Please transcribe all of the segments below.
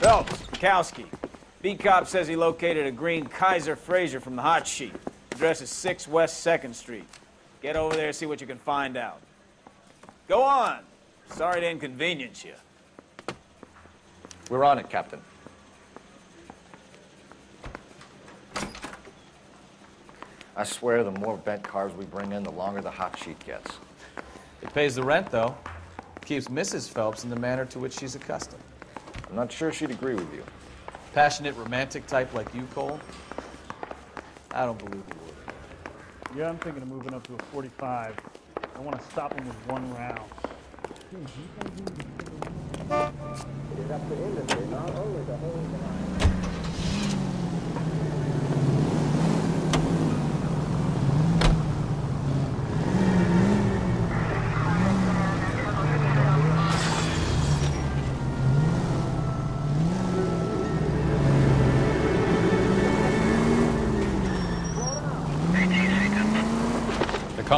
Phelps, Bekowsky. Beat cop says he located a green Kaiser Frazer from the hot sheet. Address is 6 West 2nd Street. Get over there, see what you can find out. Go on. Sorry to inconvenience you. We're on it, Captain. I swear the more bent cars we bring in, the longer the hot sheet gets. It pays the rent, though. Keeps Mrs. Phelps in the manner to which she's accustomed. I'm not sure she'd agree with you. Passionate, romantic type like you, Cole? I don't believe you would. Yeah, I'm thinking of moving up to a 45. I want to stop him with one round. They're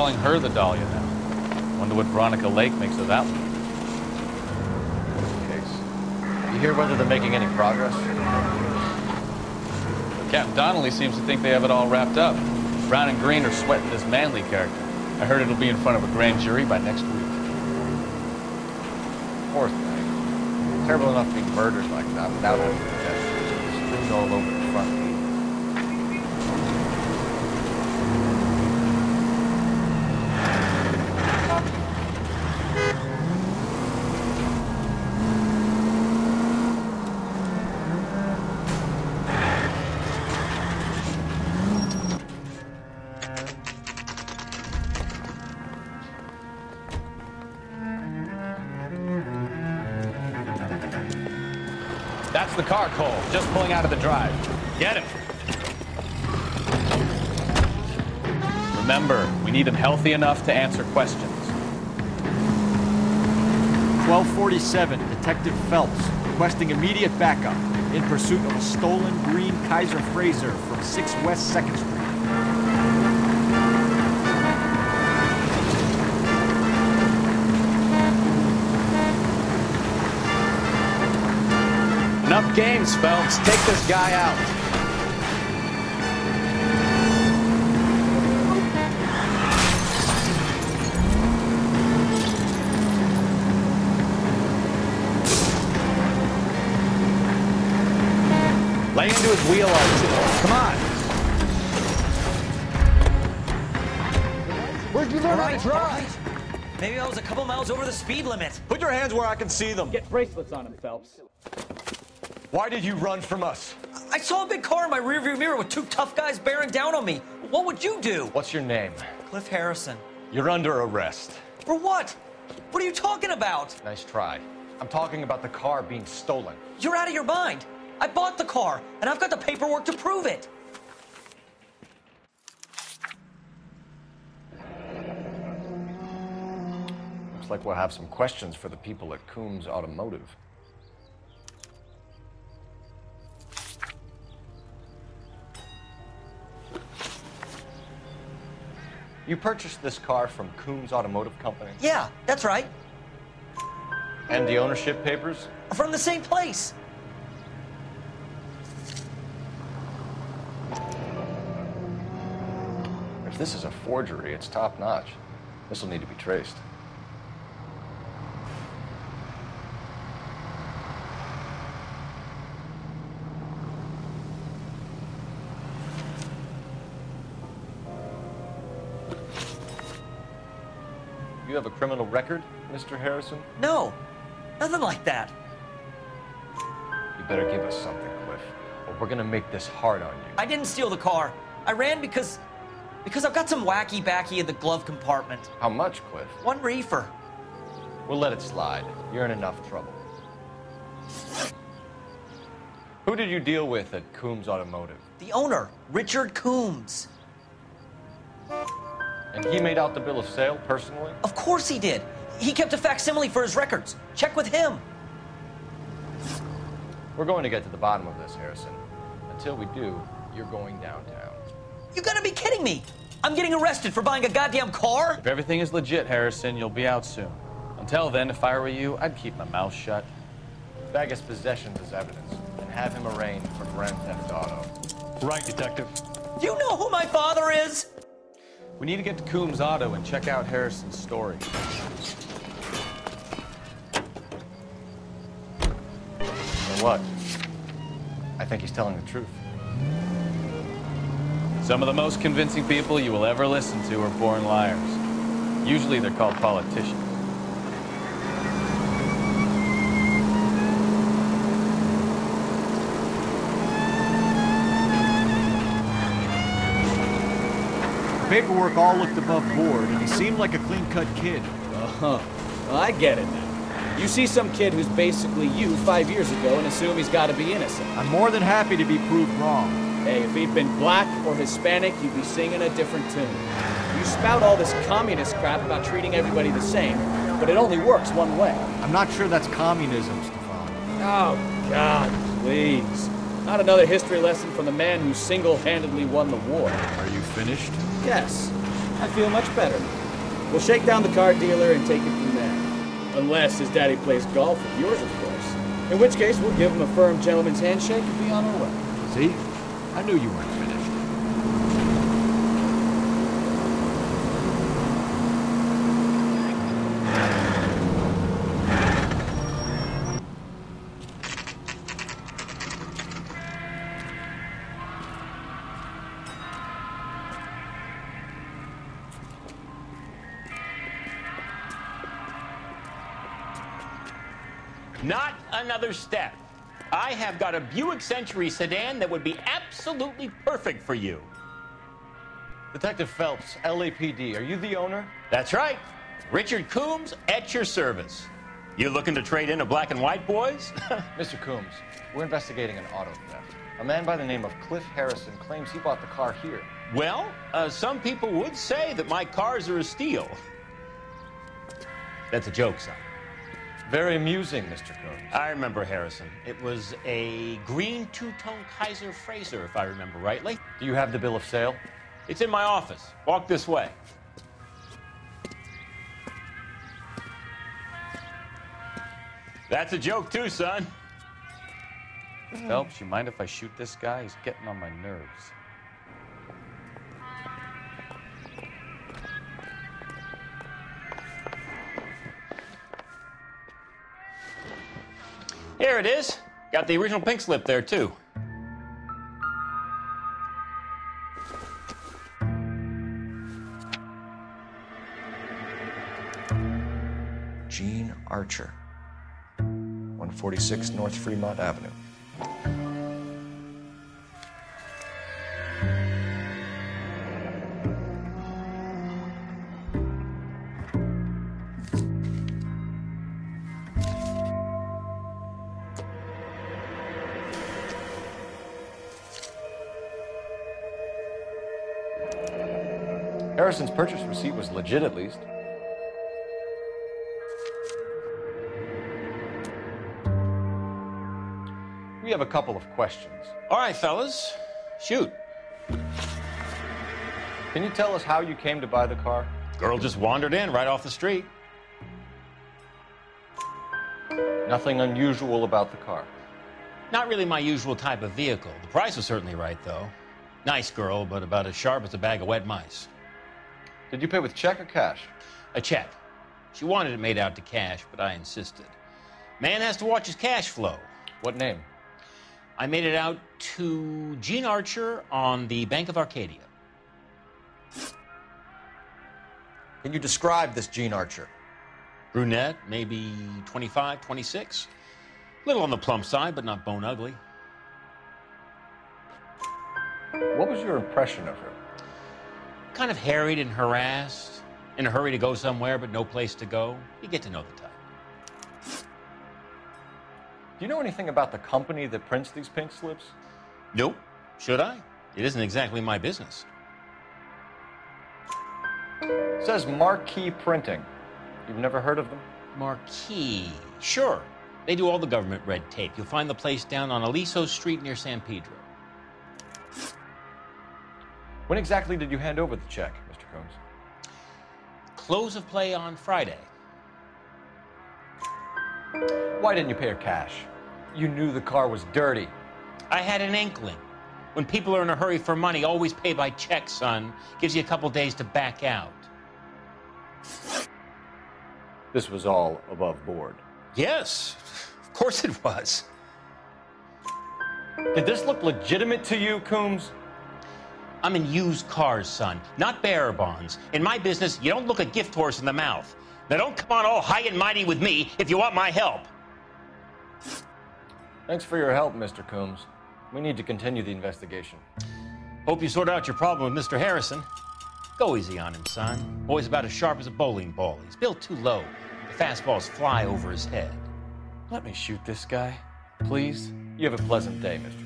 calling her the Dahlia now. Wonder what Veronica Lake makes of that one. Case. You hear whether they're making any progress? Captain Donnelly seems to think they have it all wrapped up. Brown and Green are sweating this Manley character. I heard it'll be in front of a grand jury by next week. Poor thing. Terrible enough being murdered like that without protection. Strewn all over the front That's the car, Cole. Just pulling out of the drive. Get him. Remember, we need him healthy enough to answer questions. 1247, Detective Phelps, requesting immediate backup in pursuit of a stolen green Kaiser Frazer from 6 West 2nd Street. Enough games, Phelps. Take this guy out. Lay into his wheel arches. Come on. Where'd you learn All how right, to drive? all right. Maybe I was a couple miles over the speed limit. Put your hands where I can see them. Get bracelets on him, Phelps. Why did you run from us? I saw a big car in my rearview mirror with two tough guys bearing down on me. What would you do? What's your name? Cliff Harrison. You're under arrest. For what? What are you talking about? Nice try. I'm talking about the car being stolen. You're out of your mind. I bought the car, and I've got the paperwork to prove it. Looks like we'll have some questions for the people at Coombs Automotive. You purchased this car from Coombs Automotive Company? Yeah, that's right. And the ownership papers? From the same place. If this is a forgery, it's top notch. This will need to be traced. You have a criminal record, Mr. Harrison? No, nothing like that. You better give us something, Cliff, or we're gonna make this hard on you. I didn't steal the car. I ran because. because I've got some wacky backy in the glove compartment. How much, Cliff? One reefer. We'll let it slide. You're in enough trouble. Who did you deal with at Coombs Automotive? The owner, Richard Coombs. And he made out the bill of sale personally? Of course he did. He kept a facsimile for his records. Check with him. We're going to get to the bottom of this, Harrison. Until we do, you're going downtown. You gotta be kidding me. I'm getting arrested for buying a goddamn car? If everything is legit, Harrison, you'll be out soon. Until then, if I were you, I'd keep my mouth shut. Bag his possessions as evidence and have him arraigned for grand theft auto. Right, Detective. You know who my father is? We need to get to Coombs Auto and check out Harrison's story. And what? I think he's telling the truth. Some of the most convincing people you will ever listen to are born liars. Usually they're called politicians. Paperwork all looked above board, and he seemed like a clean-cut kid. Uh-huh. Well, I get it now. You see some kid who's basically you five years ago and assume he's got to be innocent. I'm more than happy to be proved wrong. Hey, if he'd been black or Hispanic, you'd be singing a different tune. You spout all this communist crap about treating everybody the same, but it only works one way. I'm not sure that's communism, Stefan. Oh, God, please. Not another history lesson from the man who single-handedly won the war. Are you finished? Yes, I feel much better. We'll shake down the car dealer and take it from there. Unless his daddy plays golf with yours, of course. In which case, we'll give him a firm gentleman's handshake and be on our way. See? I knew you weren't another step. I have got a Buick Century sedan that would be absolutely perfect for you. Detective Phelps, LAPD, are you the owner? That's right. Richard Coombs at your service. You looking to trade in a black and white, boys? Mr. Coombs, we're investigating an auto theft. A man by the name of Cliff Harrison claims he bought the car here. well, uh, some people would say that my cars are a steal. That's a joke, son. Very amusing, Mr. Coombs. I remember Harrison. It was a green two-tone Kaiser Frazer, if I remember rightly. Do you have the bill of sale? It's in my office. Walk this way. That's a joke too, son. Phelps, you mind if I shoot this guy? He's getting on my nerves. Here it is. Got the original pink slip there too. Gene Archer, 146 North Fremont Avenue. Harrison's purchase receipt was legit at least. We have a couple of questions. All right, fellas, shoot. Can you tell us how you came to buy the car? Girl just wandered in right off the street. Nothing unusual about the car. Not really my usual type of vehicle. The price was certainly right, though. Nice girl, but about as sharp as a bag of wet mice. Did you pay with check or cash? A check. She wanted it made out to cash, but I insisted. Man has to watch his cash flow. What name? I made it out to Gene Archer on the Bank of Arcadia. Can you describe this Gene Archer? Brunette, maybe 25, 26. Little on the plump side, but not bone ugly. What was your impression of her? Kind of harried and harassed, in a hurry to go somewhere, but no place to go. You get to know the type. Do you know anything about the company that prints these pink slips? Nope. Should I? It isn't exactly my business. It says Marquee Printing. You've never heard of them? Marquee. Sure. They do all the government red tape. You'll find the place down on Aliso Street near San Pedro. When exactly did you hand over the check, Mr. Coombs? Close of play on Friday. Why didn't you pay her cash? You knew the car was dirty. I had an inkling. When people are in a hurry for money, always pay by check, son. Gives you a couple days to back out. This was all above board. Yes, of course it was. Did this look legitimate to you, Coombs? I'm in used cars, son, not bearer bonds. In my business, you don't look a gift horse in the mouth. Now don't come on all high and mighty with me if you want my help. Thanks for your help, Mr. Coombs. We need to continue the investigation. Hope you sort out your problem with Mr. Harrison. Go easy on him, son. Boy's about as sharp as a bowling ball. He's built too low. The fastballs fly over his head. Let me shoot this guy, please. You have a pleasant day, Mr.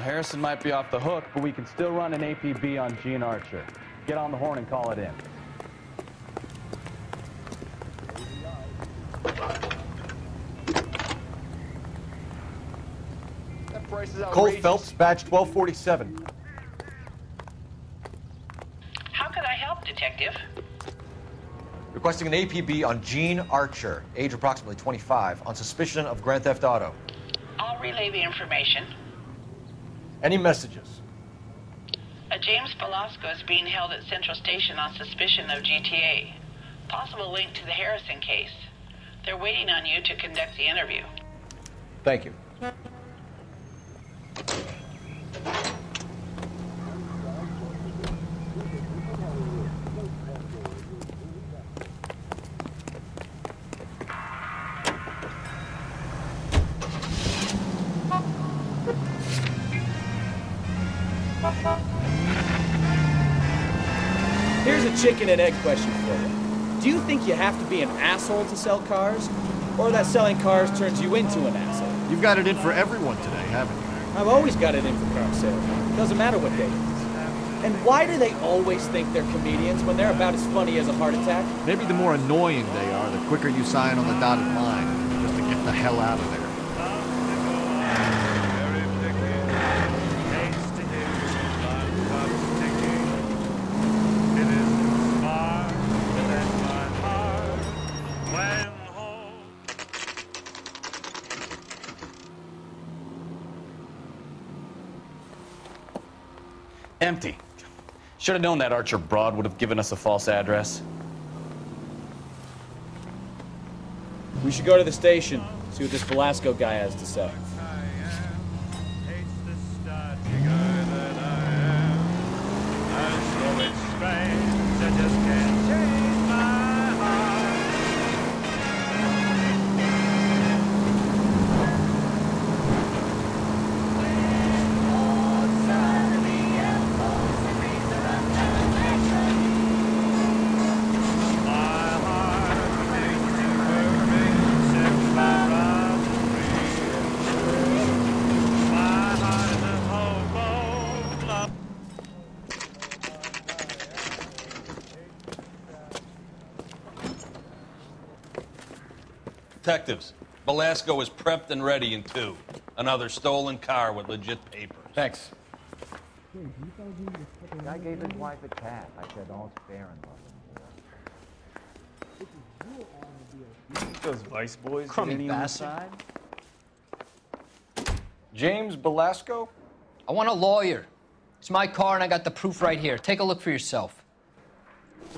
Well, Harrison might be off the hook, but we can still run an APB on Gene Archer. Get on the horn and call it in. Cole Phelps, badge 1247. How can I help, Detective? Requesting an APB on Gene Archer, age approximately 25, on suspicion of Grand Theft Auto. I'll relay the information. Any messages? A James Velasco is being held at Central Station on suspicion of GTA. Possible link to the Harrison case. They're waiting on you to conduct the interview. Thank you. Chicken and egg question for you. Do you think you have to be an asshole to sell cars? Or that selling cars turns you into an asshole? You've got it in for everyone today, haven't you? I've always got it in for car sales. Doesn't matter what day it is. And why do they always think they're comedians when they're about as funny as a heart attack? Maybe the more annoying they are, the quicker you sign on the dotted line, just to get the hell out of there. Should have known that Archer broad would have given us a false address. We should go to the station, see what this Velasco guy has to say. Detectives, Velasco is prepped and ready in two. Another stolen car with legit papers. Thanks. Guy gave his wife a cat. I said, all's fair in love. Those Vice Boys. Crummy any on the bastard. James Belasco? I want a lawyer. It's my car and I got the proof right here. Take a look for yourself.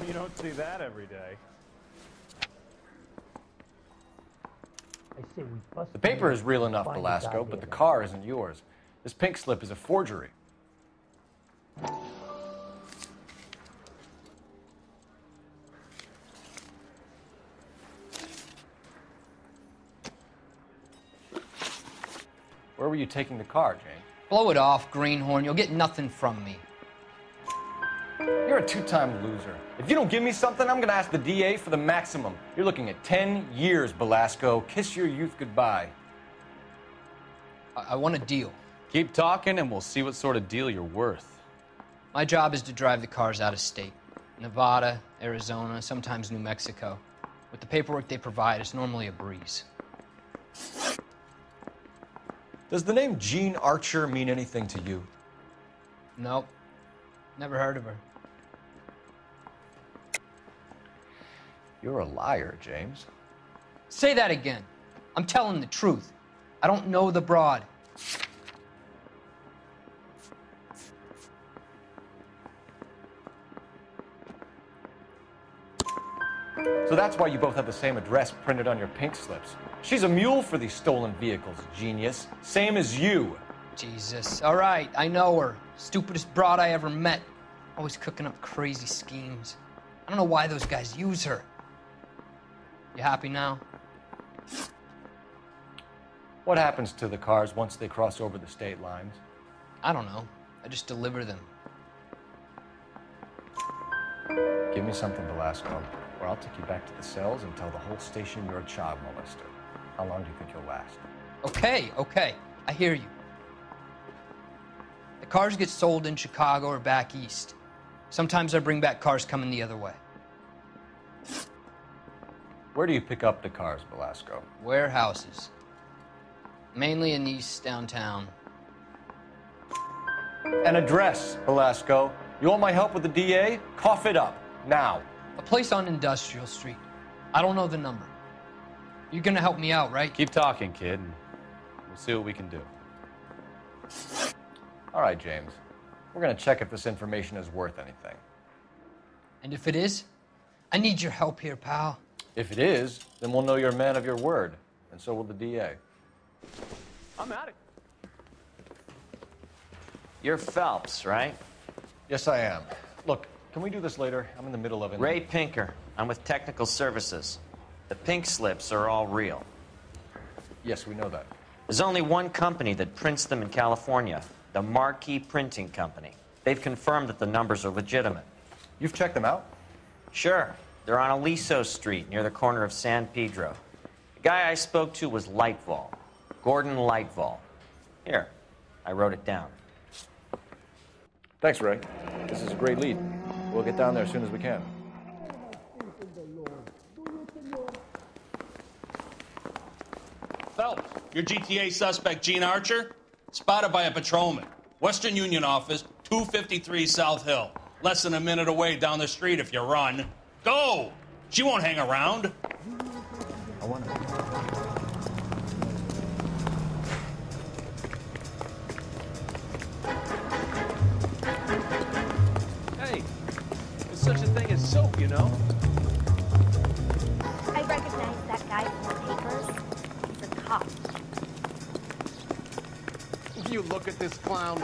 You don't see that every day. The paper is real enough, Belasco, but the car isn't yours. This pink slip is a forgery. Where were you taking the car, Jane? Blow it off, Greenhorn. You'll get nothing from me. A two-time loser. If you don't give me something, I'm gonna ask the DA for the maximum. You're looking at 10 years, Belasco. Kiss your youth goodbye. I, I want a deal. Keep talking and we'll see what sort of deal you're worth. My job is to drive the cars out of state. Nevada, Arizona, sometimes New Mexico. With the paperwork they provide, it's normally a breeze. Does the name Jean Archer mean anything to you? Nope. Never heard of her. You're a liar, James. Say that again. I'm telling the truth. I don't know the broad. So that's why you both have the same address printed on your pink slips. She's a mule for these stolen vehicles, genius. Same as you. Jesus. All right, I know her. Stupidest broad I ever met. Always cooking up crazy schemes. I don't know why those guys use her. You happy now? What happens to the cars once they cross over the state lines? I don't know. I just deliver them. Give me something, Velasco, or I'll take you back to the cells and tell the whole station you're a child molester. How long do you think you'll last? Okay, okay. I hear you. The cars get sold in Chicago or back east. Sometimes I bring back cars coming the other way. Where do you pick up the cars, Velasco? Warehouses. Mainly in East downtown. An address, Velasco. You want my help with the DA? Cough it up. Now. A place on Industrial Street. I don't know the number. You're gonna help me out, right? Keep talking, kid, and we'll see what we can do. All right, James. We're gonna check if this information is worth anything. And if it is, I need your help here, pal. If it is, then we'll know you're a man of your word, and so will the DA. I'm at it. You're Phelps, right? Yes, I am. Look, can we do this later? I'm in the middle of it. Ray Pinker. I'm with Technical Services. The pink slips are all real. Yes, we know that. There's only one company that prints them in California, the Marquee Printing Company. They've confirmed that the numbers are legitimate. You've checked them out? Sure. They're on Aliso Street, near the corner of San Pedro. The guy I spoke to was Lightfall, Gordon Lightfall. Here, I wrote it down. Thanks, Ray. This is a great lead. We'll get down there as soon as we can. Phelps, your GTA suspect, Gene Archer, spotted by a patrolman. Western Union office, 253 South Hill. Less than a minute away down the street if you run. Go! She won't hang around. I want to. Hey, there's such a thing as soap, you know? I recognize that guy from the papers. He's a cop. You look at this clown.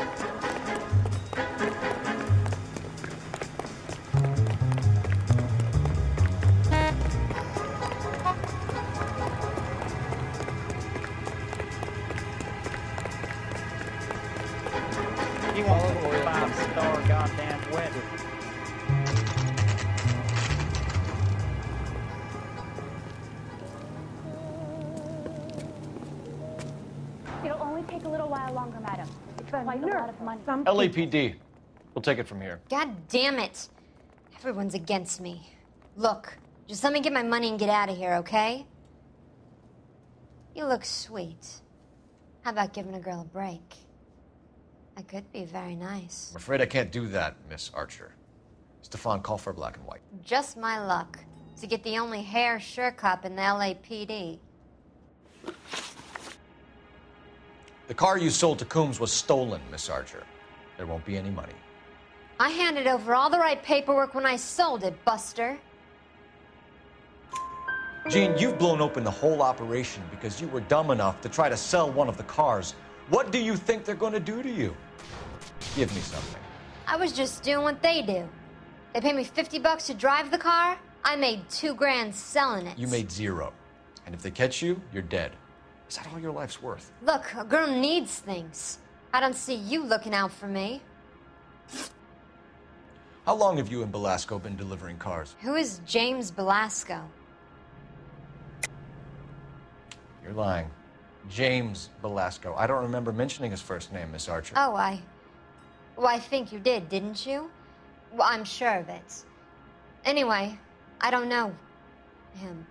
Quite a lot of money. LAPD. We'll take it from here. God damn it. Everyone's against me. Look, just let me get my money and get out of here, okay? You look sweet. How about giving a girl a break? I could be very nice. I'm afraid I can't do that, Miss Archer. Stefan, call for black and white. Just my luck to get the only hair sure cop in the LAPD. The car you sold to Coombs was stolen, Miss Archer. There won't be any money. I handed over all the right paperwork when I sold it, Buster. Gene, you've blown open the whole operation because you were dumb enough to try to sell one of the cars. What do you think they're going to do to you? Give me something. I was just doing what they do. They paid me 50 bucks to drive the car. I made two grand selling it. You made zero. And if they catch you, you're dead. Is that all your life's worth? Look, a girl needs things. I don't see you looking out for me. How long have you and Belasco been delivering cars? Who is James Belasco? You're lying. James Belasco. I don't remember mentioning his first name, Miss Archer. Oh, I. Well, I think you did, didn't you? Well, I'm sure of it. Anyway, I don't know him.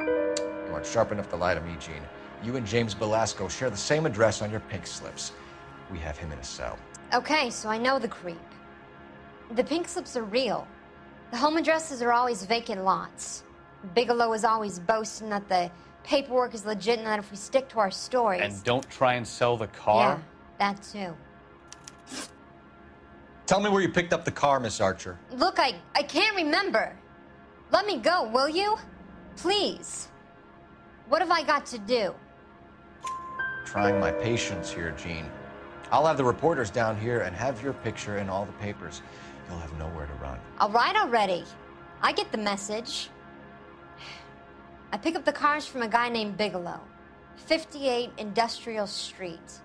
You aren't sharp enough to lie to me, Gene. You and James Belasco share the same address on your pink slips. We have him in a cell. Okay, so I know the creep. The pink slips are real. The home addresses are always vacant lots. Bigelow is always boasting that the paperwork is legit and that if we stick to our stories. And don't try and sell the car? Yeah, that too. Tell me where you picked up the car, Miss Archer. Look, I, I can't remember. Let me go, will you? Please. What have I got to do? Trying my patience here, Jean. I'll have the reporters down here and have your picture in all the papers. You'll have nowhere to run. All right already. I get the message. I pick up the cars from a guy named Bigelow. 58 Industrial Street.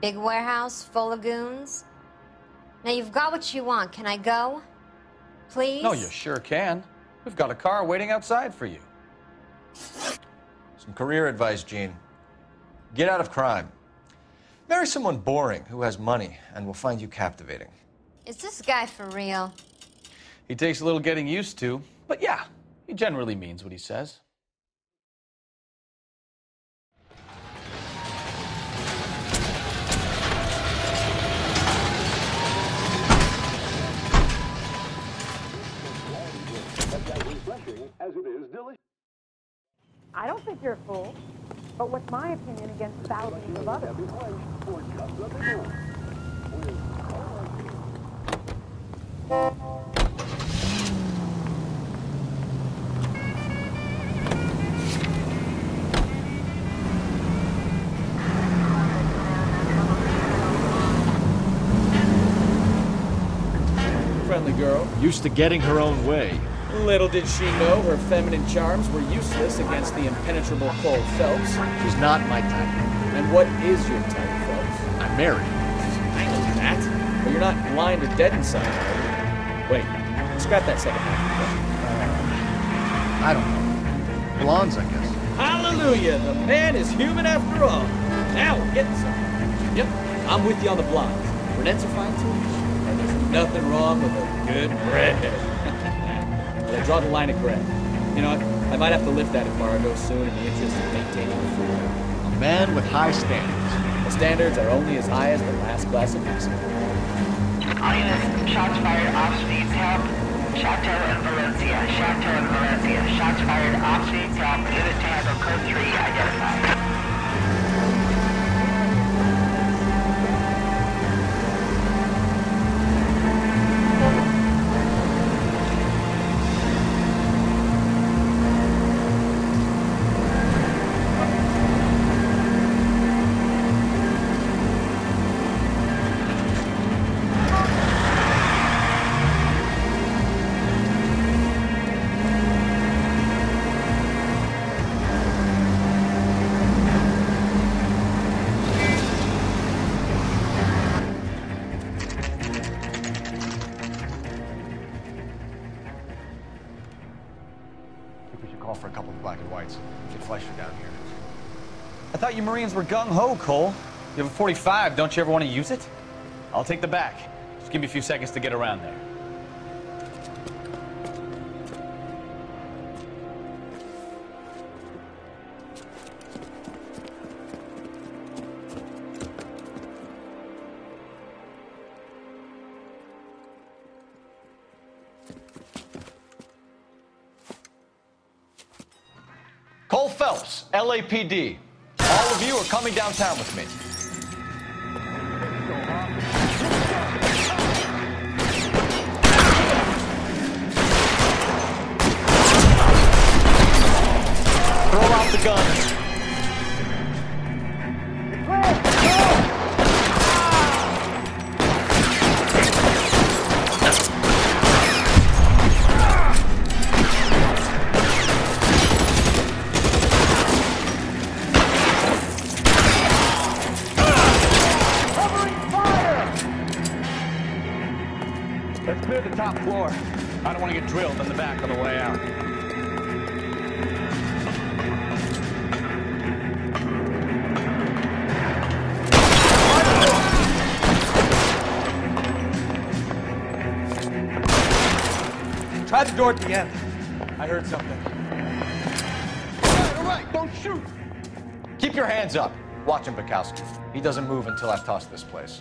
Big warehouse full of goons. Now you've got what you want. Can I go? Please? No, you sure can. We've got a car waiting outside for you. Some career advice, Gene. Get out of crime. Marry someone boring who has money and will find you captivating. Is this guy for real? He takes a little getting used to, but yeah, he generally means what he says. as it is delicious. I don't think you're a fool. But what's my opinion against thousands of others? Friendly girl. Used to getting her own way. Little did she know her feminine charms were useless against the impenetrable Cole Phelps. She's not my type. And what is your type, Phelps? I'm married. I know that. But you're not blind or dead inside, are you? Wait, scrap that second half. I don't know. Blondes, I guess. Hallelujah! The man is human after all. Now we're getting something. Yep, I'm with you on the blondes. Brunettes are fine too. And there's nothing wrong with a good redhead. But I draw the line at gray. You know, I, I might have to lift that embargo soon in the interest of maintaining the freedom. A man with high standards. The standards are only as high as the last glass of whiskey. All units, shots fired off speed help. Chateau and Valencia. Chateau and Valencia. Shots fired off speed help. Unit Tango code 3 identified. Marines were gung ho, Cole. You have a 45. Don't you ever want to use it? I'll take the back. Just give me a few seconds to get around there. Cole Phelps, LAPD. Of you are coming downtown with me. Door at the end. I heard something. All right, all right, don't shoot. Keep your hands up. Watch him, Bekowsky. He doesn't move until I've tossed this place.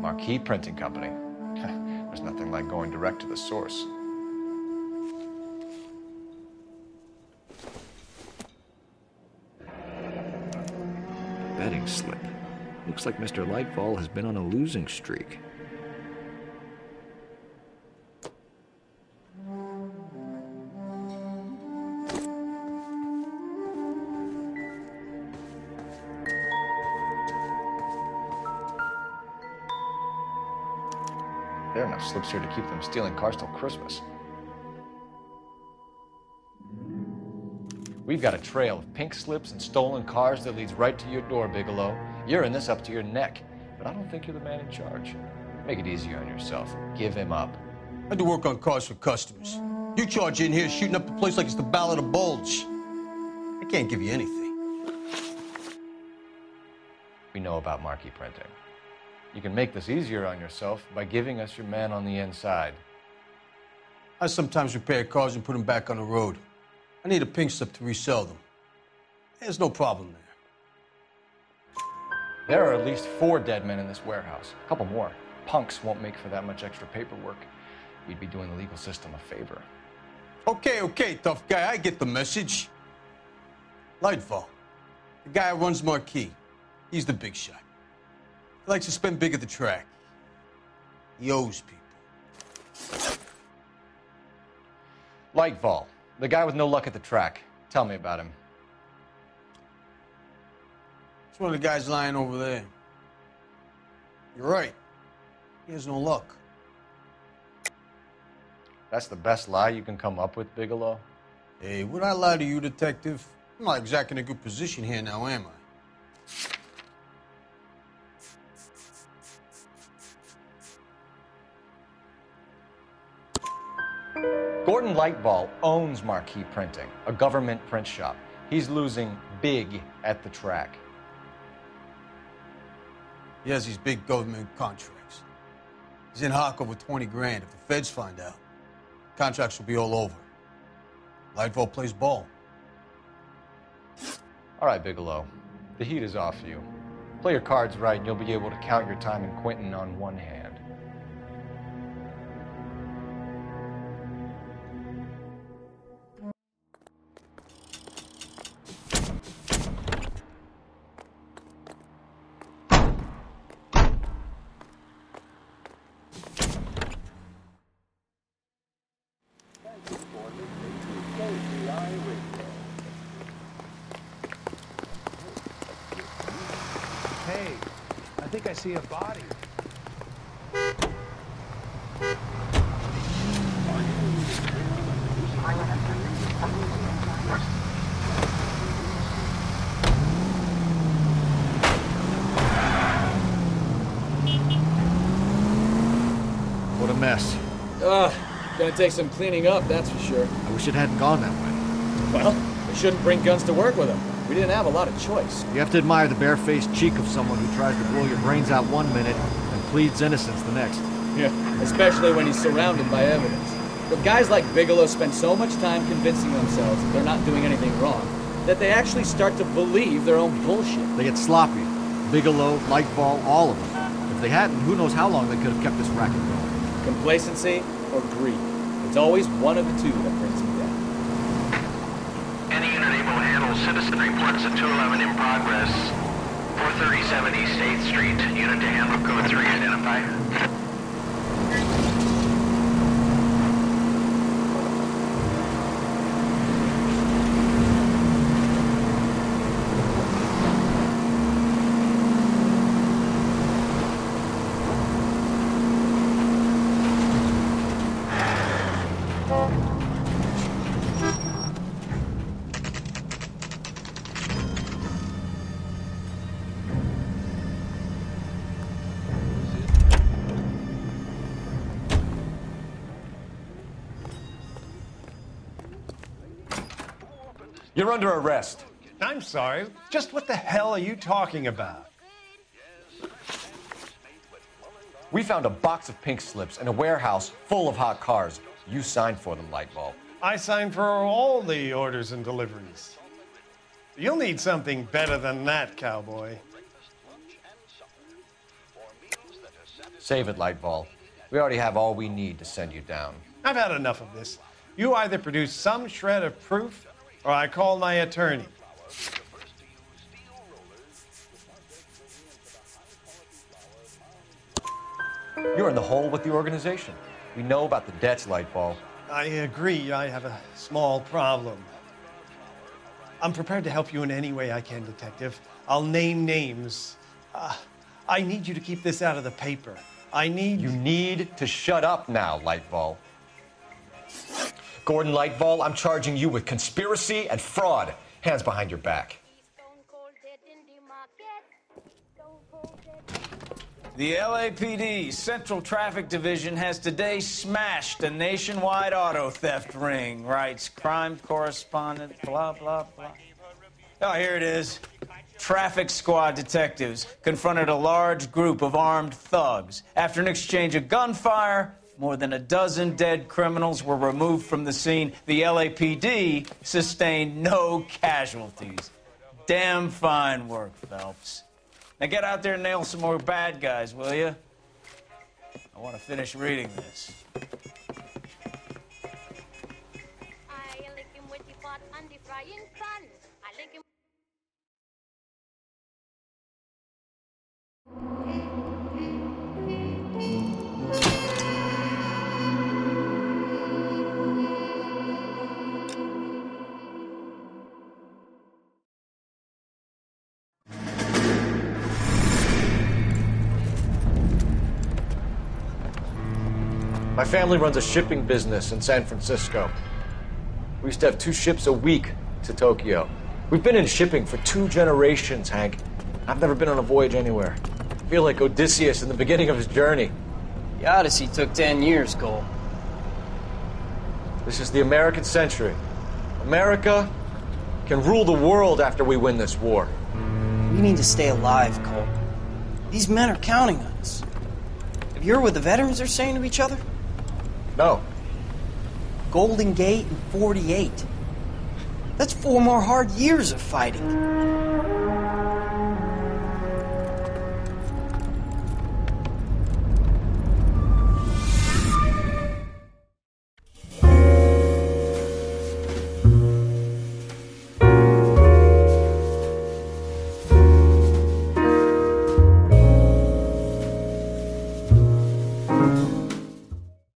Marquee Printing Company. There's nothing like going direct to the source. Betting slip. Looks like Mr. Lightfall has been on a losing streak. There are enough slips here to keep them stealing cars till Christmas. We've got a trail of pink slips and stolen cars that leads right to your door, Bigelow. You're in this up to your neck, but I don't think you're the man in charge. Make it easier on yourself. Give him up. I do work on cars for customers. You charge in here shooting up the place like it's the Ballad of Bulge. I can't give you anything. We know about marquee printing. You can make this easier on yourself by giving us your man on the inside. I sometimes repair cars and put them back on the road. I need a pink slip to resell them. There's no problem there. There are at least four dead men in this warehouse. A couple more. Punks won't make for that much extra paperwork. We'd be doing the legal system a favor. Okay, okay, tough guy, I get the message. Lightfall, the guy who runs Marquee. He's the big shot. He likes to spend big at the track. He owes people. Lightfall, the guy with no luck at the track. Tell me about him. It's one of the guys lying over there. You're right. He has no luck. That's the best lie you can come up with, Bigelow? Hey, would I lie to you, detective? I'm not exactly in a good position here now, am I? Gordon Lightfall owns Marquee Printing, a government print shop. He's losing big at the track. He has these big government contracts. He's in hock over 20 grand. If the feds find out, contracts will be all over. Lightfall plays ball. All right, Bigelow. The heat is off you. Play your cards right, and you'll be able to count your time in Quentin on one hand. I see a body. What a mess. Ugh, gonna take some cleaning up, that's for sure. I wish it hadn't gone that way. Well, we shouldn't bring guns to work with them. We didn't have a lot of choice. You have to admire the barefaced cheek of someone who tries to blow your brains out one minute and pleads innocence the next. Yeah, especially when he's surrounded by evidence. But guys like Bigelow spend so much time convincing themselves that they're not doing anything wrong that they actually start to believe their own bullshit. They get sloppy. Bigelow, Lightfall, all of them. If they hadn't, who knows how long they could have kept this racket going. Complacency or greed. It's always one of the two that brings them down. Any unit able to handle citizen reports at 211 in progress. 437 East 8th Street. Unit to handle code 3 identify. You're under arrest. I'm sorry. Just what the hell are you talking about? We found a box of pink slips in a warehouse full of hot cars. You signed for them, Lightbulb. I signed for all the orders and deliveries. You'll need something better than that, cowboy. Save it, Lightfall. We already have all we need to send you down. I've had enough of this. You either produce some shred of proof, or I call my attorney. You're in the hole with the organization. We know about the debts, Lightfall. I agree, I have a small problem. I'm prepared to help you in any way I can, Detective. I'll name names. Uh, I need you to keep this out of the paper. I need. You need to shut up now, Lightfall. Gordon Lightfall, I'm charging you with conspiracy and fraud. Hands behind your back. The LAPD Central Traffic Division has today smashed a nationwide auto theft ring, writes crime correspondent, blah, blah, blah. Oh, here it is. Traffic squad detectives confronted a large group of armed thugs. After an exchange of gunfire, more than a dozen dead criminals were removed from the scene. The LAPD sustained no casualties. Damn fine work, Phelps. Now get out there and nail some more bad guys, will you? I want to finish reading this. My family runs a shipping business in San Francisco. We used to have two ships a week to Tokyo. We've been in shipping for two generations, Hank. I've never been on a voyage anywhere. I feel like Odysseus in the beginning of his journey. The Odyssey took 10 years, Cole. This is the American century. America can rule the world after we win this war. We need to stay alive, Cole. These men are counting on us. Have you heard what the veterans are saying to each other? No. Golden Gate and 48. That's four more hard years of fighting.